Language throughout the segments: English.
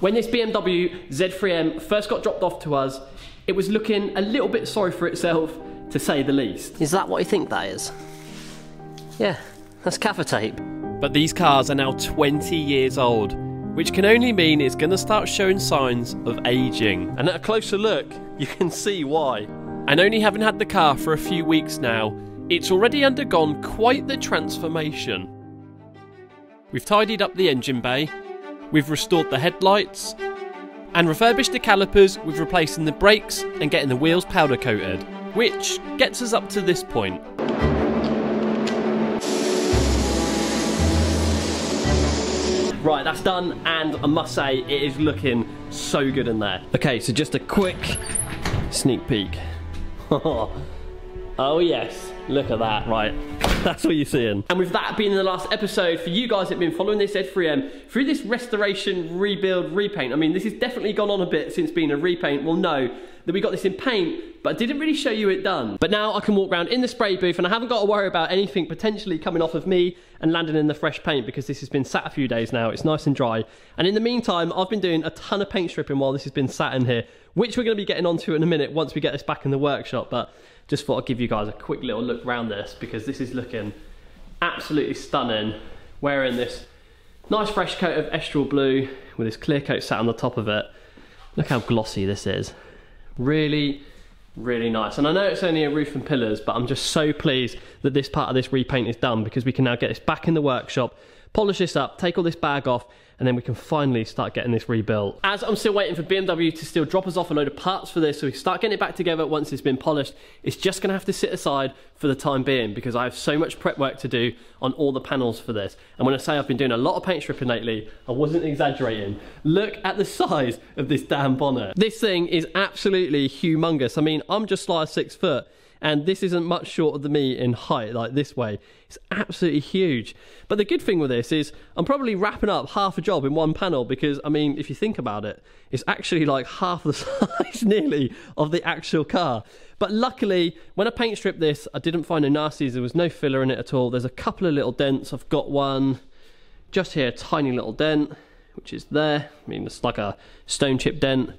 When this BMW Z3M first got dropped off to us, it was looking a little bit sorry for itself, to say the least. Is that what you think that is? Yeah, that's gaffer tape. But these cars are now 20 years old, which can only mean it's going to start showing signs of aging. And at a closer look, you can see why. And only having had the car for a few weeks now, it's already undergone quite the transformation. We've tidied up the engine bay, we've restored the headlights, and refurbished the calipers with replacing the brakes and getting the wheels powder coated, which gets us up to this point. Right, that's done, and I must say, it is looking so good in there. Okay, so just a quick sneak peek. oh yes, look at that, right. That's what you're seeing. And with that being the last episode, for you guys that have been following this Z3M, through this restoration, rebuild, repaint, I mean, this has definitely gone on a bit since being a repaint. Well, no, that we got this in paint, but I didn't really show you it done. But now I can walk around in the spray booth and I haven't got to worry about anything potentially coming off of me and landing in the fresh paint because this has been sat a few days now. It's nice and dry. And in the meantime, I've been doing a ton of paint stripping while this has been sat in here, which we're going to be getting onto in a minute once we get this back in the workshop. But just thought I'd give you guys a quick little look around this because this is looking absolutely stunning. Wearing this nice fresh coat of Estoril blue with this clear coat sat on the top of it. Look how glossy this is. Really, really nice. And I know it's only a roof and pillars, but I'm just so pleased that this part of this repaint is done because we can now get this back in the workshop, polish this up, take all this bag off, and then we can finally start getting this rebuilt. As I'm still waiting for BMW to still drop us off a load of parts for this so we start getting it back together once it's been polished, it's just gonna have to sit aside for the time being because I have so much prep work to do on all the panels for this. And when I say I've been doing a lot of paint stripping lately, I wasn't exaggerating. Look at the size of this damn bonnet. This thing is absolutely humongous. I mean, I'm just slightly six foot and this isn't much shorter than me in height like this way. It's absolutely huge. But the good thing with this is i'm probably wrapping up half a job in one panel because i mean if you think about it it's actually like half the size nearly of the actual car. But luckily when i paint stripped this i didn't find any nasties there was no filler in it at all. There's a couple of little dents. I've got one just here a tiny little dent which is there. I mean it's like a stone chip dent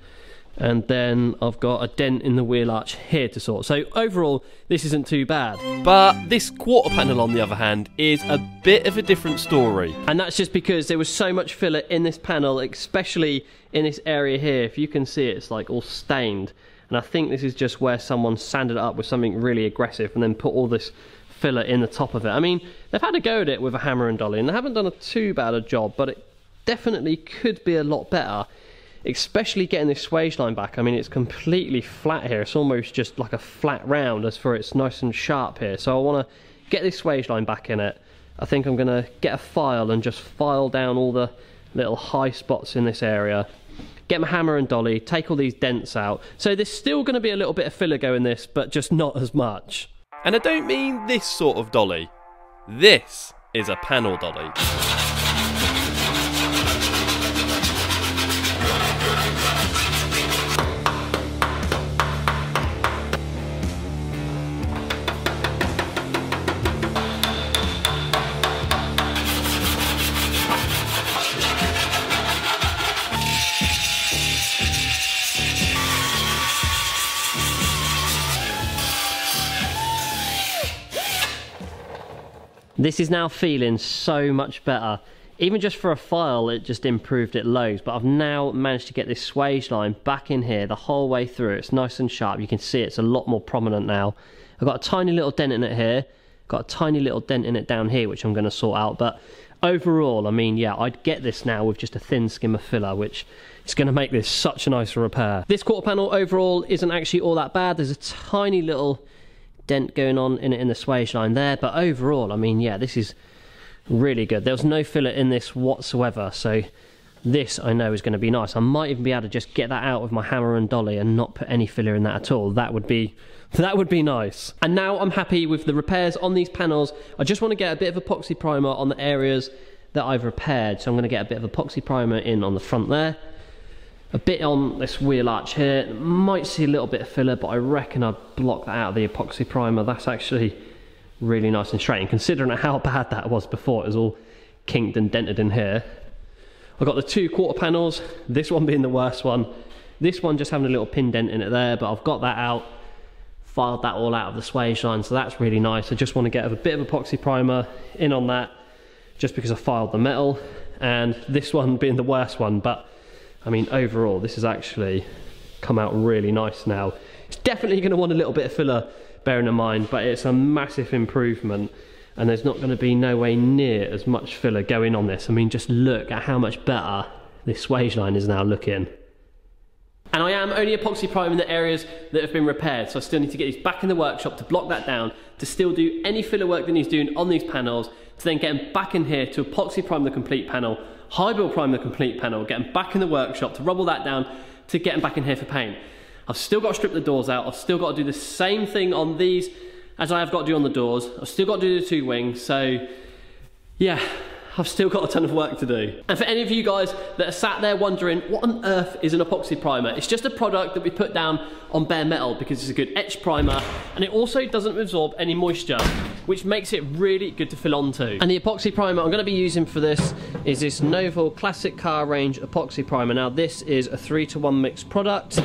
and then I've got a dent in the wheel arch here to sort. So overall, this isn't too bad. But this quarter panel, on the other hand, is a bit of a different story. And that's just because there was so much filler in this panel, especially in this area here. If you can see it, it's like all stained. And I think this is just where someone sanded it up with something really aggressive and then put all this filler in the top of it. I mean, they've had to go at it with a hammer and dolly and they haven't done a too bad a job, but it definitely could be a lot better especially getting this swage line back. I mean, it's completely flat here. It's almost just like a flat round as for it's nice and sharp here. So I want to get this swage line back in it. I think I'm going to get a file and just file down all the little high spots in this area. Get my hammer and dolly, take all these dents out. So there's still going to be a little bit of filler going this, but just not as much. And I don't mean this sort of dolly. This is a panel dolly. This is now feeling so much better. Even just for a file, it just improved it loads. But I've now managed to get this swage line back in here the whole way through. It's nice and sharp. You can see it's a lot more prominent now. I've got a tiny little dent in it here. Got a tiny little dent in it down here, which I'm going to sort out. But overall, I mean, yeah, I'd get this now with just a thin skim of filler, which is going to make this such a nice repair. This quarter panel overall isn't actually all that bad. There's a tiny little dent going on in in the swage line there. But overall, I mean, yeah, this is really good. There was no filler in this whatsoever, so this I know is going to be nice. I might even be able to just get that out with my hammer and dolly and not put any filler in that at all. That would be that would be nice. And now I'm happy with the repairs on these panels. I just want to get a bit of epoxy primer on the areas that I've repaired. So I'm going to get a bit of epoxy primer in on the front there a bit on this wheel arch here. Might see a little bit of filler, but I reckon I'd block that out of the epoxy primer. That's actually really nice and straight. And considering how bad that was before, it was all kinked and dented in here. I've got the two quarter panels, this one being the worst one. This one just having a little pin dent in it there, but I've got that out, filed that all out of the swage line, so that's really nice. I just want to get a bit of epoxy primer in on that, just because I filed the metal, and this one being the worst one, but I mean, overall, this has actually come out really nice now. It's definitely going to want a little bit of filler, bearing in mind, but it's a massive improvement and there's not going to be no way near as much filler going on this. I mean, just look at how much better this swage line is now looking. And I am only epoxy priming the areas that have been repaired, so I still need to get these back in the workshop to block that down, to still do any filler work that needs doing on these panels, to then get them back in here to epoxy prime the complete panel, high build prime the complete panel, get them back in the workshop to rubble that down, to get them back in here for paint. I've still got to strip the doors out, I've still got to do the same thing on these as I have got to do on the doors. I've still got to do the two wings, so yeah, I've still got a ton of work to do. And for any of you guys that are sat there wondering, what on earth is an epoxy primer? It's just a product that we put down on bare metal because it's a good etch primer and it also doesn't absorb any moisture, which makes it really good to fill onto. And the epoxy primer I'm gonna be using for this is this Novol Classic Car Range epoxy primer. Now this is a three to one mix product.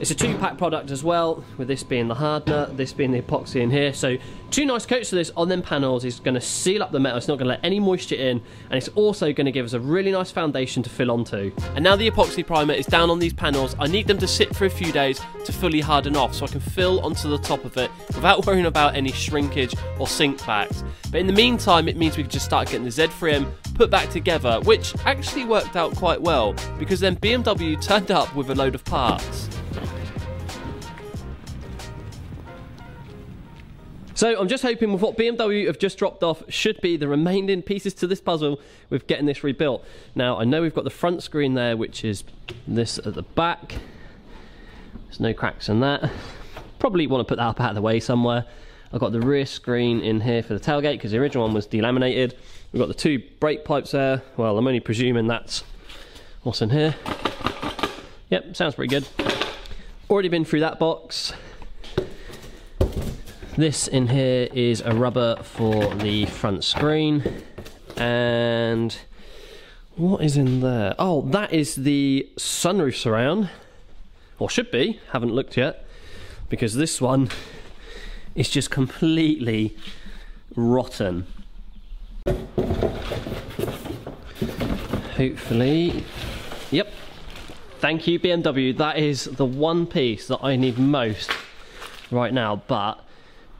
It's a two pack product as well, with this being the hardener, this being the epoxy in here. So two nice coats of this on them panels is going to seal up the metal, it's not going to let any moisture in, and it's also going to give us a really nice foundation to fill onto. And now the epoxy primer is down on these panels, I need them to sit for a few days to fully harden off so I can fill onto the top of it without worrying about any shrinkage or sink backs. But in the meantime, it means we can just start getting the Z3M put back together, which actually worked out quite well because then BMW turned up with a load of parts. So I'm just hoping with what BMW have just dropped off should be the remaining pieces to this puzzle with getting this rebuilt. Now I know we've got the front screen there which is this at the back. There's no cracks in that. Probably want to put that up out of the way somewhere. I've got the rear screen in here for the tailgate because the original one was delaminated. We've got the two brake pipes there. Well, I'm only presuming that's what's in here. Yep, sounds pretty good. Already been through that box. This in here is a rubber for the front screen. And what is in there? Oh, that is the sunroof surround. Or should be, haven't looked yet. Because this one is just completely rotten. Hopefully, yep. Thank you BMW, that is the one piece that I need most right now, but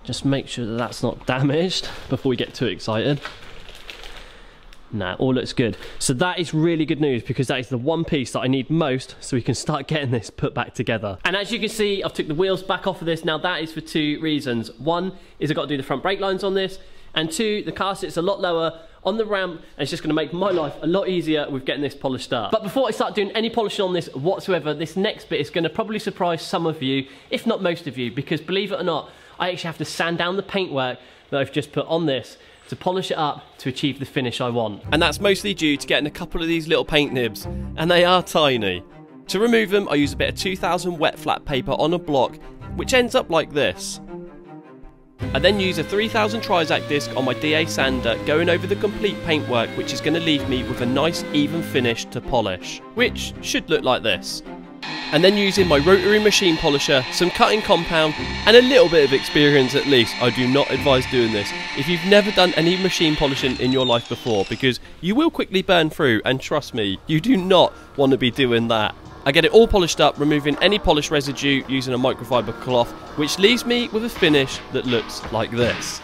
just make sure that that's not damaged before we get too excited. Nah, all looks good. So that is really good news because that is the one piece that I need most so we can start getting this put back together. And as you can see, I've took the wheels back off of this. Now that is for two reasons. One is I've got to do the front brake lines on this. And two, the car sits a lot lower on the ramp and it's just gonna make my life a lot easier with getting this polished up. But before I start doing any polishing on this whatsoever, this next bit is gonna probably surprise some of you, if not most of you, because believe it or not, I actually have to sand down the paintwork that I've just put on this to polish it up to achieve the finish I want. And that's mostly due to getting a couple of these little paint nibs, and they are tiny. To remove them, I use a bit of 2000 wet flat paper on a block, which ends up like this. I then use a 3000 Trizact disc on my DA sander going over the complete paintwork which is going to leave me with a nice even finish to polish, which should look like this and then using my rotary machine polisher, some cutting compound, and a little bit of experience at least. I do not advise doing this if you've never done any machine polishing in your life before because you will quickly burn through, and trust me, you do not want to be doing that. I get it all polished up, removing any polish residue using a microfiber cloth, which leaves me with a finish that looks like this.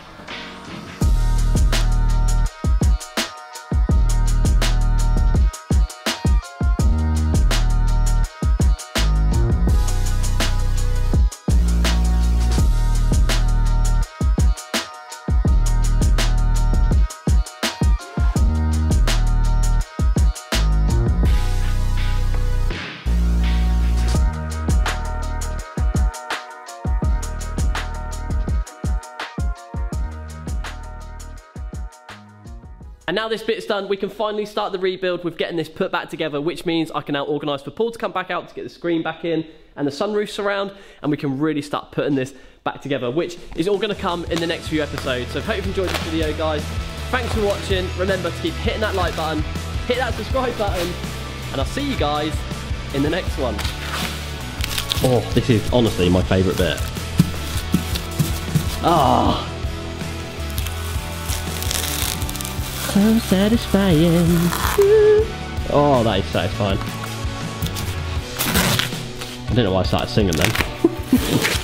Now this bit's done, we can finally start the rebuild with getting this put back together, which means I can now organise for Paul to come back out to get the screen back in and the sunroof surround, and we can really start putting this back together, which is all going to come in the next few episodes. So I hope you've enjoyed this video, guys. Thanks for watching. Remember to keep hitting that like button, hit that subscribe button, and I'll see you guys in the next one. Oh, this is honestly my favourite bit. Ah. So satisfying. Oh, that is satisfying. I don't know why I started singing then.